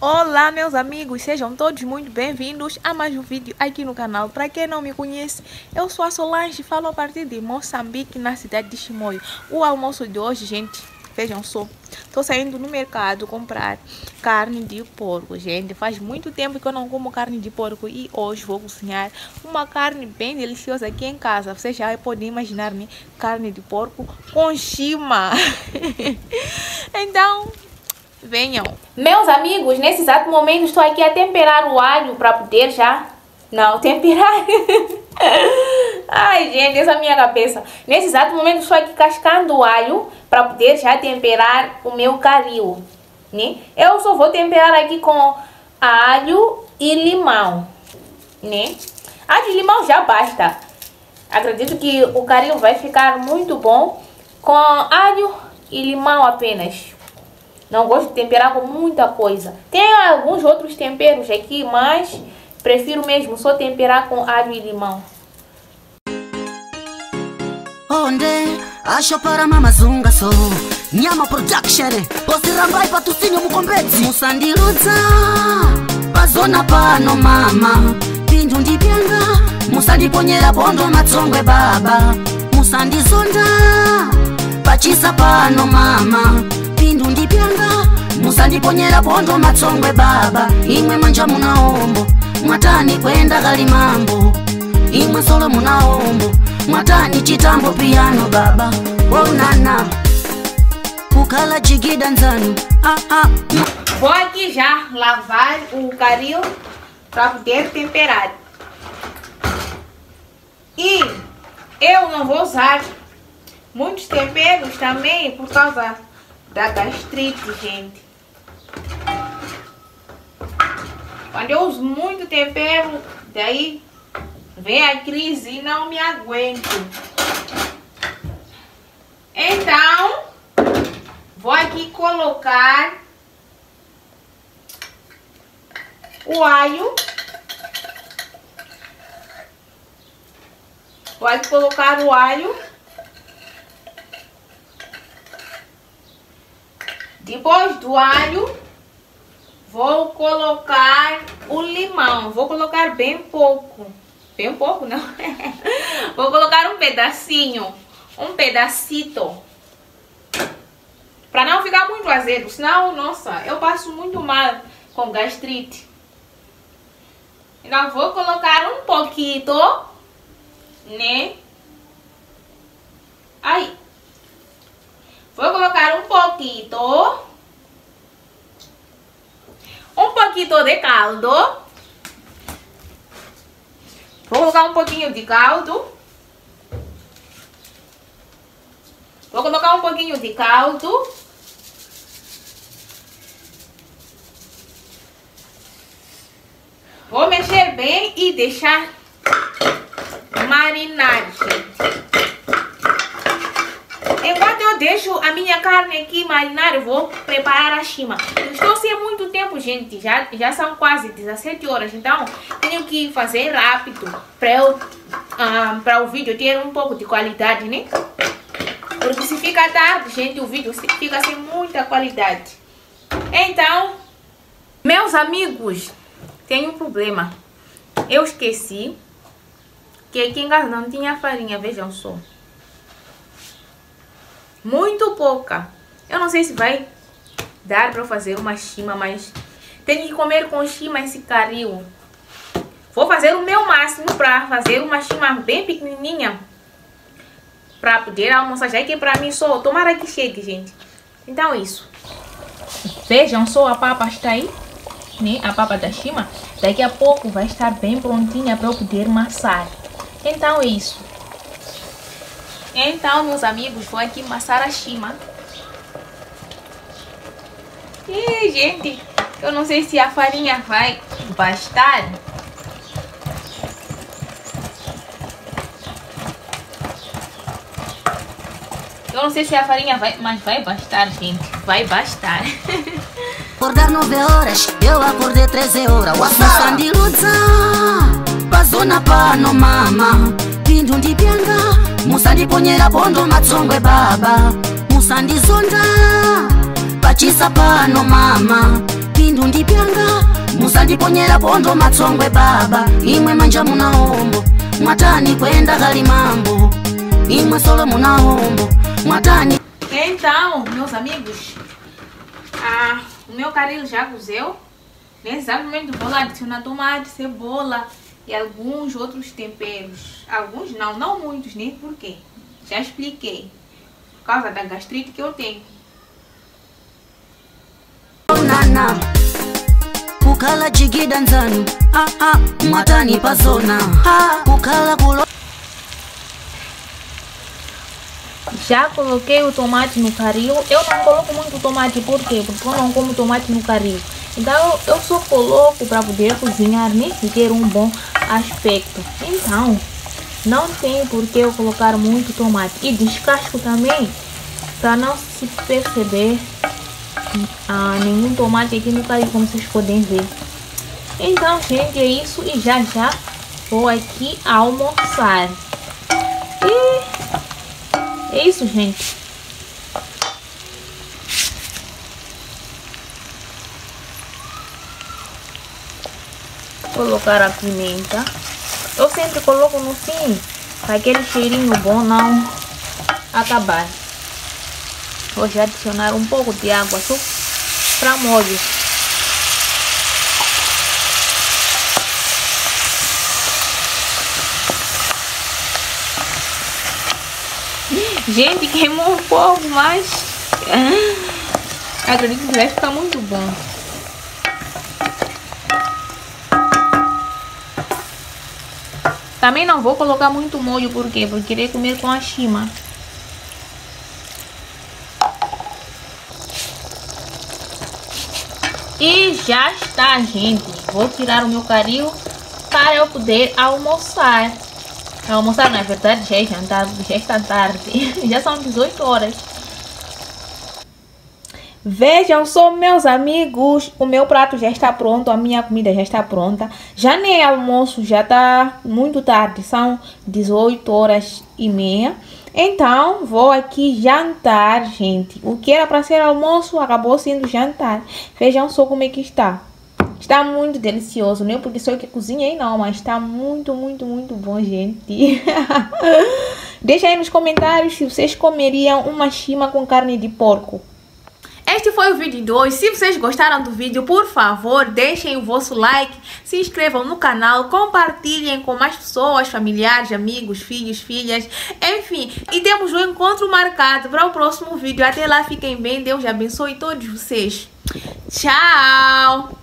Olá meus amigos, sejam todos muito bem-vindos a mais um vídeo aqui no canal. Para quem não me conhece, eu sou a Solange, falo a partir de Moçambique, na cidade de Chimoio. O almoço de hoje, gente, vejam só, tô saindo no mercado comprar carne de porco, gente. Faz muito tempo que eu não como carne de porco e hoje vou cozinhar uma carne bem deliciosa aqui em casa. Vocês já podem imaginar, né? Carne de porco com chima. então, venham. Meus amigos, nesse exato momento estou aqui a temperar o alho para poder já... Não, temperar... Ai, gente, essa é a minha cabeça. Nesse exato momento estou aqui cascando o alho para poder já temperar o meu caril, né? Eu só vou temperar aqui com alho e limão, né? Alho e limão já basta. Acredito que o caril vai ficar muito bom com alho e limão apenas. Não gosto de temperar com muita coisa. Tem alguns outros temperos aqui, mas prefiro mesmo só temperar com alho e limão. onde? Asho para mamazunga so. Nyama production osirambai patusini mukombedzi musandiludza pazona pano mama. Pindu ndipyanga musandiponyera pondo matsongwe baba. Musandizonda pachisa pano mama ndipyanga musandiponyera pondo matsongwe baba. Imwe manja munaombo mwatani kwenda kali mambo. Imwe solo munaombo mwatani chitambo piano baba. Waunana kukhala jigida nzanu. Ah, ah. Vou aqui já lavar o caril para poder temperar. E eu não vou usar muitos temperos também por causa da gastrite, gente. Quando eu uso muito tempero, daí vem a crise e não me aguento. Então, vou aqui colocar o alho. Vou aqui colocar o alho. Depois do alho, vou colocar o limão. Vou colocar bem pouco. Bem pouco, não? vou colocar um pedacinho. Um pedacito. Pra não ficar muito azedo. Senão, nossa, eu passo muito mal com gastrite. Então, vou colocar um pouquinho, né? Aí. Vou colocar um pouquinho. Um pouquinho de caldo. Vou colocar um pouquinho de caldo. Vou colocar um pouquinho de caldo. Vou mexer bem e deixar marinar, gente. Enquanto eu deixo a minha carne aqui marinar, eu vou preparar a chima. Eu estou sem muito tempo, gente. Já, já são quase 17 horas, então tenho que fazer rápido para eu ah, para o vídeo ter um pouco de qualidade, né? Porque se fica tarde, gente, o vídeo fica sem muita qualidade. Então, meus amigos, tem um problema. Eu esqueci que aqui em casa não tinha farinha, vejam só. Muito pouca. Eu não sei se vai dar para fazer uma chima, mas tenho que comer com chima esse caril. Vou fazer o meu máximo para fazer uma chima bem pequenininha. Para poder almoçar, já que para mim só tomara que chegue, gente. Então isso. Vejam só a papa está aí, né? A papa da chima. Daqui a pouco vai estar bem prontinha para eu poder massar. Então isso. Então, meus amigos, vou aqui massar a chima. E, gente, eu não sei se a farinha vai bastar. Eu não sei se a farinha vai, mas vai bastar, gente. Vai bastar. Acordar nove horas, eu acordei 13 horas Musandiludza, pazona pano mama Pindu ndipyanga, musandiponyera pondo matsongwe baba. Musandizonda, pachisa pano mama. Pindu ndipyanga musandiponyera pondo matsongwe baba. Imwe manja munaombo mwatani kwenda kali mambo. Imwe solo munaombo mwatani Então, meus amigos, ah, o meu caril já cozeu. Nesse exato momento vou lá adicionar tomate, cebola e alguns outros temperos. Alguns não, não muitos, né? Por quê? Já expliquei. Por causa da gastrite que eu tenho. nana kukhala jigida nzanu ah, ah, pazona ah, kukhala kulo Já coloquei o tomate no caril. Eu não coloco muito tomate, por quê? Porque eu não como tomate no caril. Então eu só coloco para poder cozinhar né? e ter um bom aspecto. Então, não tem por que eu colocar muito tomate. E descasco também, para não se perceber ah, nenhum tomate aqui no caril, como vocês podem ver. Então, gente, é isso. E já já vou aqui almoçar. E é isso, gente. Colocar a pimenta. Eu sempre coloco no fim, para aquele cheirinho bom não acabar. Vou já adicionar um pouco de água só para molho. Gente, queimou um pouco, mas acredito que vai ficar muito bom. Também não vou colocar muito molho, por quê? Porque querer comer com a chima. E já está, gente. Vou tirar o meu caril para eu poder almoçar. Almoçar, na verdade, já é jantar, já está tarde. já são 18 horas. Vejam só, meus amigos, o meu prato já está pronto, a minha comida já está pronta. Já nem almoço, já está muito tarde, são 18 horas e meia. Então, vou aqui jantar, gente. O que era para ser almoço acabou sendo jantar. Vejam só como é que está. Está muito delicioso, não é porque sou eu que cozinhei não, mas está muito, muito, muito bom, gente. Deixa aí nos comentários se vocês comeriam uma chima com carne de porco. Este foi o vídeo de hoje. Se vocês gostaram do vídeo, por favor, deixem o vosso like, se inscrevam no canal, compartilhem com mais pessoas, familiares, amigos, filhos, filhas, enfim. E temos um encontro marcado para o próximo vídeo. Até lá, fiquem bem. Deus abençoe todos vocês. Tchau!